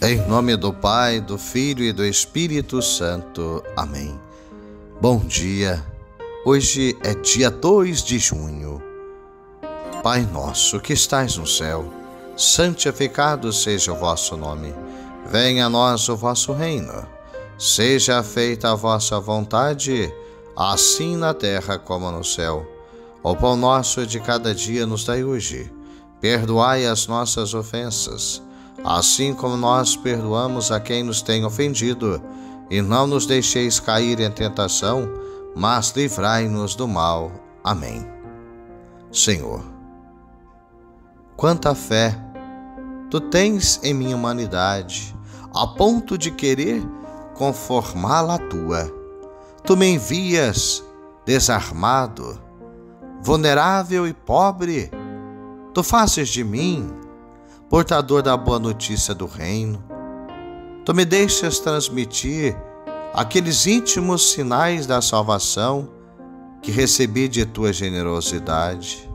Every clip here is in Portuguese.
Em nome do Pai, do Filho e do Espírito Santo. Amém. Bom dia. Hoje é dia 2 de junho. Pai nosso que estais no céu, santificado seja o vosso nome. Venha a nós o vosso reino. Seja feita a vossa vontade, assim na terra como no céu. O pão nosso de cada dia nos dai hoje. Perdoai as nossas ofensas assim como nós perdoamos a quem nos tem ofendido, e não nos deixeis cair em tentação, mas livrai-nos do mal. Amém. Senhor, quanta fé tu tens em minha humanidade, a ponto de querer conformá-la à tua. Tu me envias desarmado, vulnerável e pobre. Tu fazes de mim portador da boa notícia do Reino. Tu me deixas transmitir aqueles íntimos sinais da salvação que recebi de tua generosidade,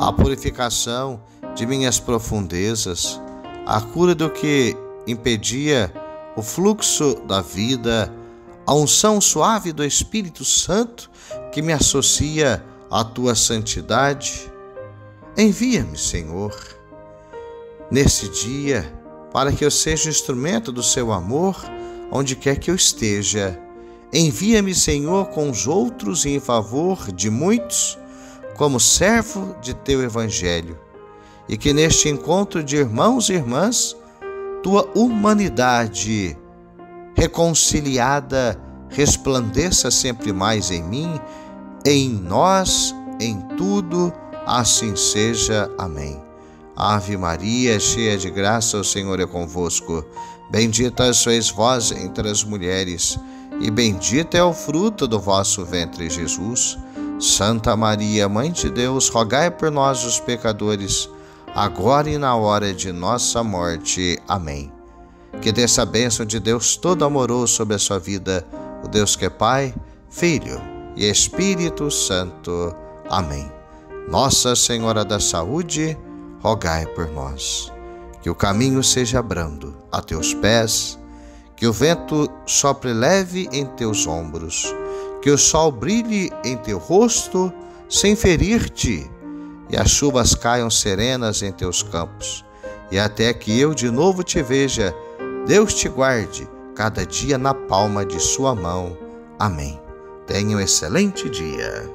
a purificação de minhas profundezas, a cura do que impedia o fluxo da vida, a unção suave do Espírito Santo que me associa à tua santidade. Envia-me, Senhor nesse dia, para que eu seja instrumento do seu amor onde quer que eu esteja. Envia-me, Senhor, com os outros em favor de muitos, como servo de teu evangelho. E que neste encontro de irmãos e irmãs, tua humanidade reconciliada resplandeça sempre mais em mim, em nós, em tudo, assim seja. Amém. Ave Maria, cheia de graça, o Senhor é convosco. Bendita sois vós entre as mulheres, e bendito é o fruto do vosso ventre, Jesus. Santa Maria, Mãe de Deus, rogai por nós, os pecadores, agora e na hora de nossa morte. Amém. Que dessa bênção de Deus todo amoroso sobre a sua vida, o Deus que é Pai, Filho e Espírito Santo. Amém. Nossa Senhora da Saúde, rogai por nós. Que o caminho seja brando a teus pés, que o vento sopre leve em teus ombros, que o sol brilhe em teu rosto sem ferir-te, e as chuvas caiam serenas em teus campos, e até que eu de novo te veja, Deus te guarde cada dia na palma de sua mão. Amém. Tenha um excelente dia.